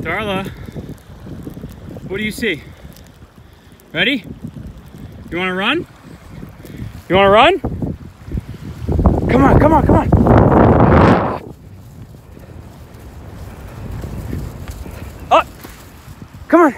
Darla, what do you see? Ready? You wanna run? You wanna run? Come on, come on, come on. Up. Come on.